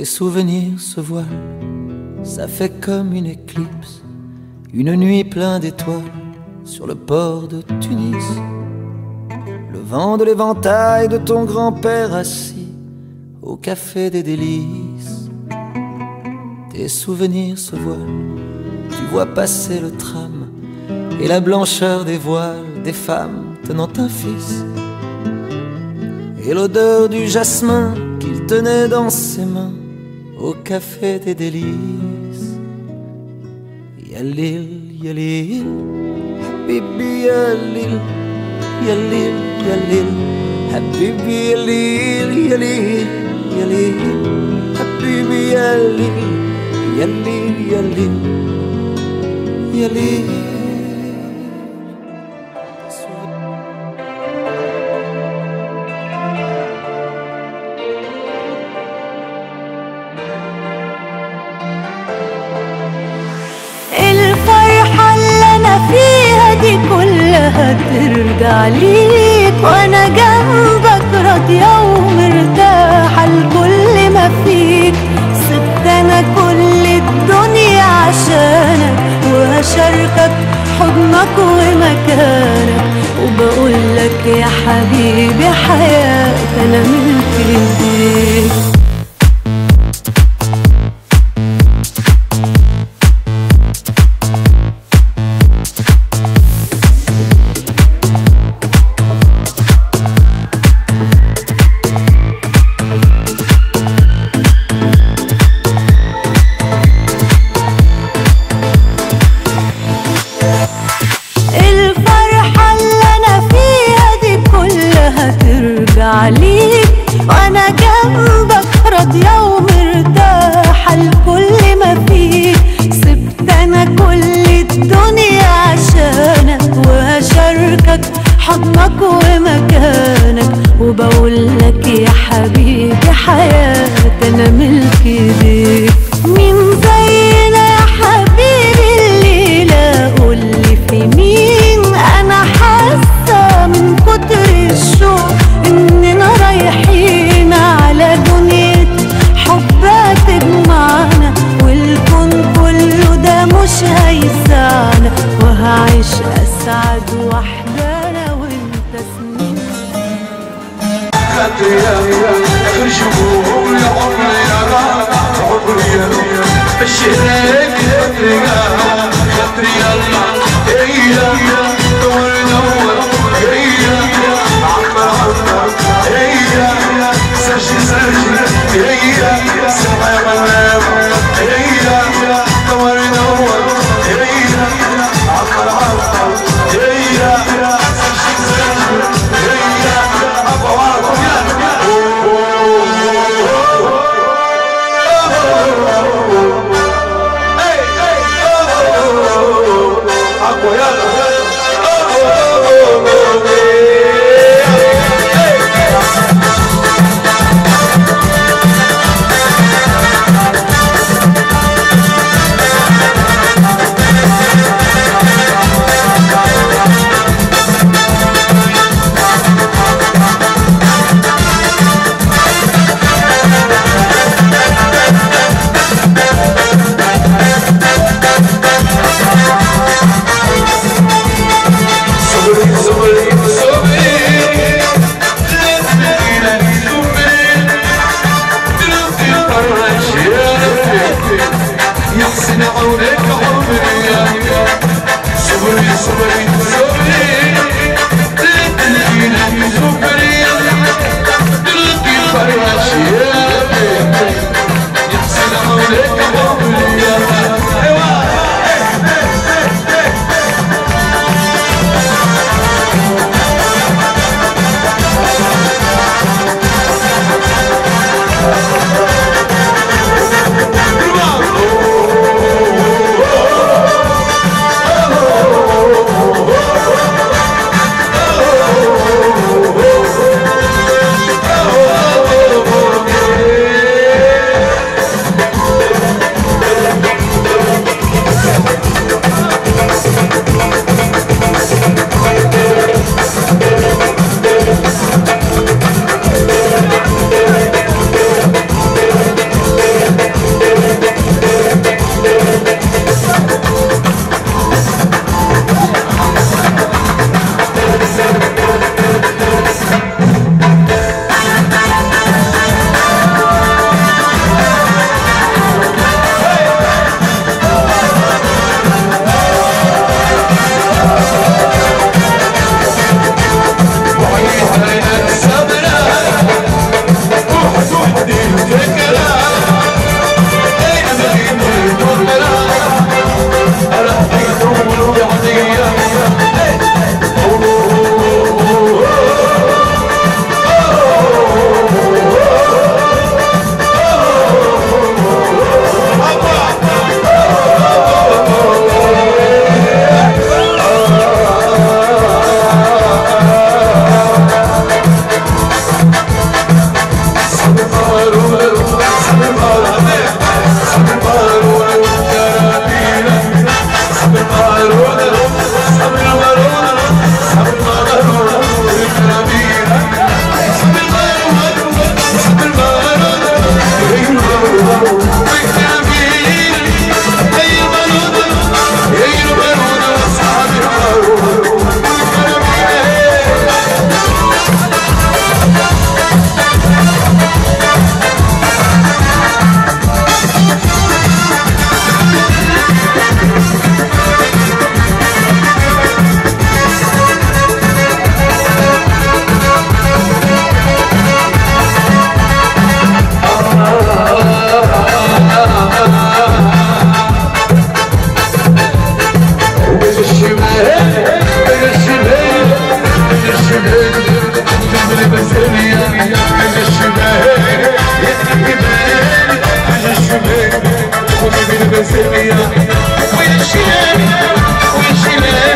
tes souvenirs se voilent, ça fait comme une éclipse, une nuit pleine d'étoiles sur le port de Tunis. Le vent de l'éventail de ton grand-père assis au café des délices. Tes souvenirs se voilent, tu vois passer le tram et la blancheur des voiles des femmes tenant un fils. Et l'odeur du jasmin qu'il tenait dans ses mains au café des délices. Yalil, yalil, habibi yalil, yalil, yalil, habibi yalil, yalil, yalil, habibi yalil, yalil, yalil, yalil. الفرحة كلها ترجع ليك وأنا جنبك راضية ومرتاحة لكل ما فيك. سبت أنا كل الدنيا عشانك وهشاركك حضنك ومكانك. وبقول لك يا حبيبي حياتي أنا ملك ليك حياتي أنا ملك ليك مين زينا يا حبيبي الليلة قولي في مين أنا حاسة؟ من كتر الشوق إننا رايحين على دنيا حب هتجمعنا والكون كله ده مش هيسعنا. وهعيش أسعد وحدة أنا وأنت سنين. يحسن صبري صبري صبري تلقينا الجبال على الشمال وما بين المسامير ويا الشمال ويا الشمال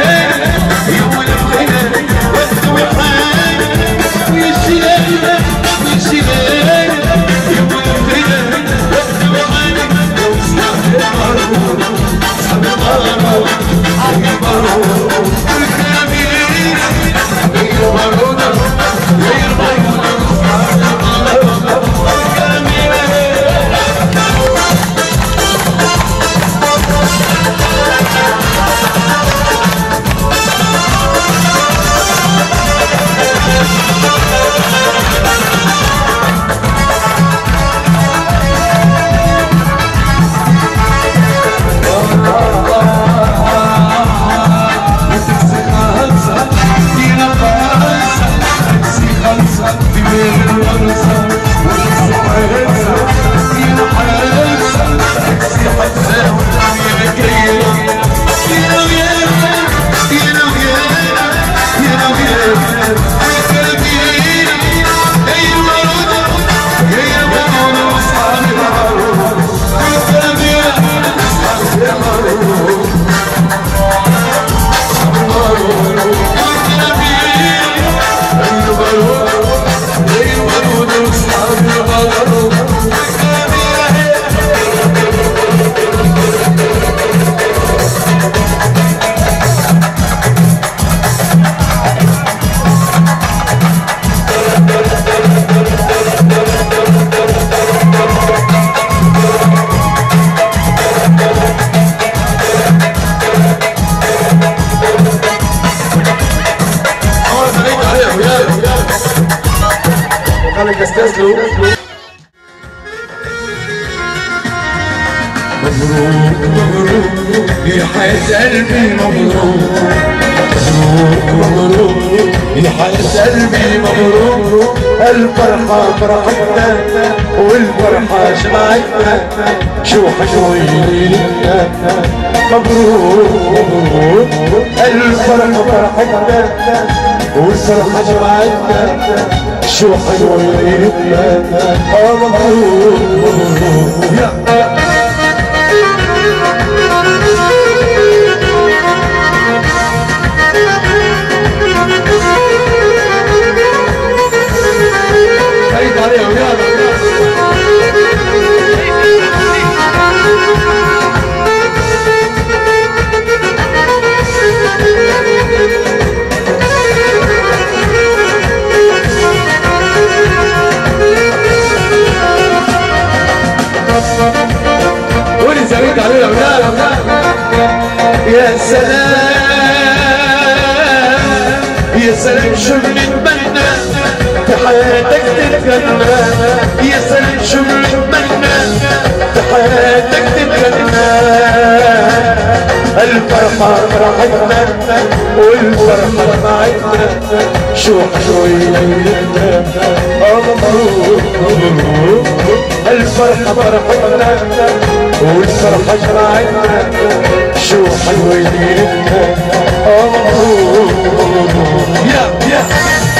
خليك استسلم. مبروك مبروك يا حياة قلبي مبروك مبروك مبروك يا حياة قلبي مبروك الفرحة فرحتنا والفرحة جمعتنا شو حلوين مبروك. الفرحة فرحتنا والفرحة جمعتنا شو حلوين آه مبروك يا يا سلام شو بنتمنى في حياتك تتغنى. يا سلام شو بنتمنى في حياتك تتغنى. الفرحة فرحتنا والفرحة معتنا شو حلوين آه مبروك الفرحة فرحتنا والفرحة جمعتنا شو آه. مبروك يا يا.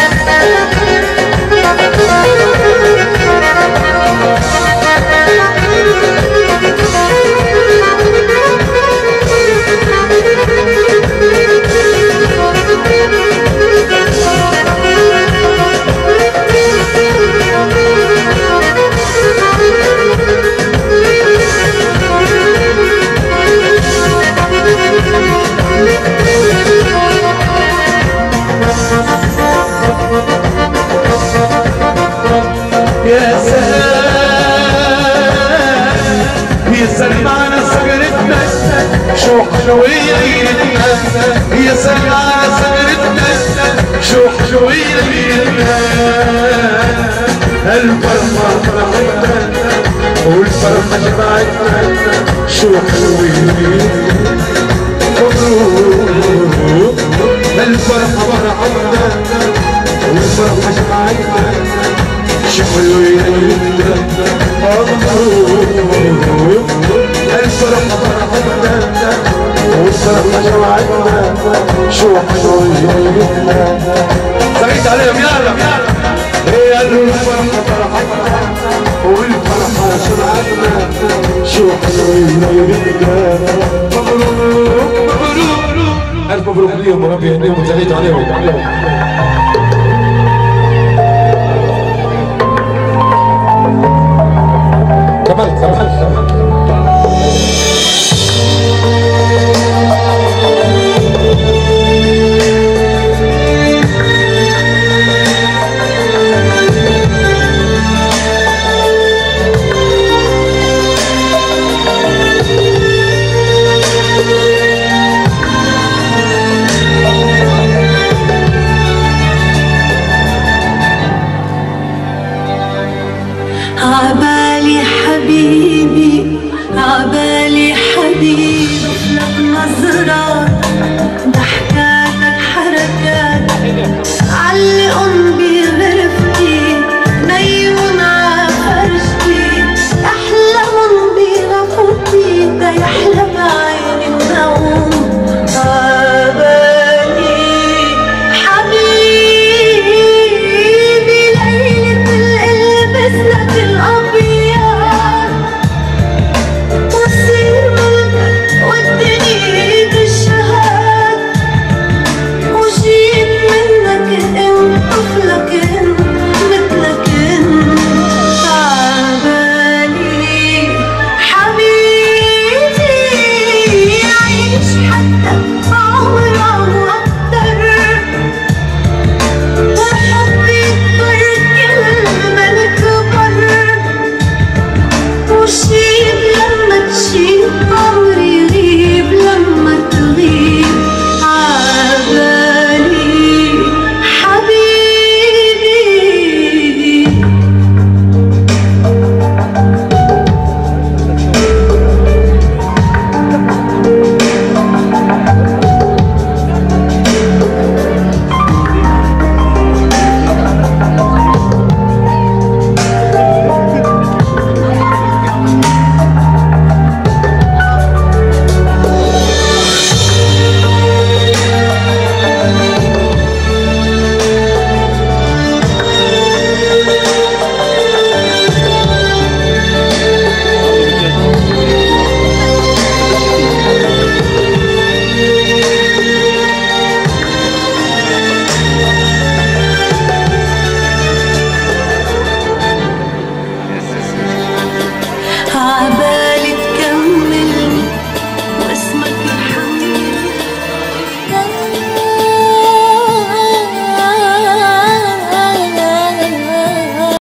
يا سلام. يا سلام على سجرتنا شو حلوية ايدنا يا سلام على سجرتنا شو حلوية ايدنا الفرحة فرحتنا والفرحة جمعتنا شو حلوين مبروك الفرحة فرحتنا جمعتنا شو حلوين سعيد زيد عليهم يلا هي الفرحة فرحتنا والفرحة شمعتنا شو حلوين يا مبروك مبروك ألف مبروك ليهم وربي يهنيهم وزيد عليهم كملت كملت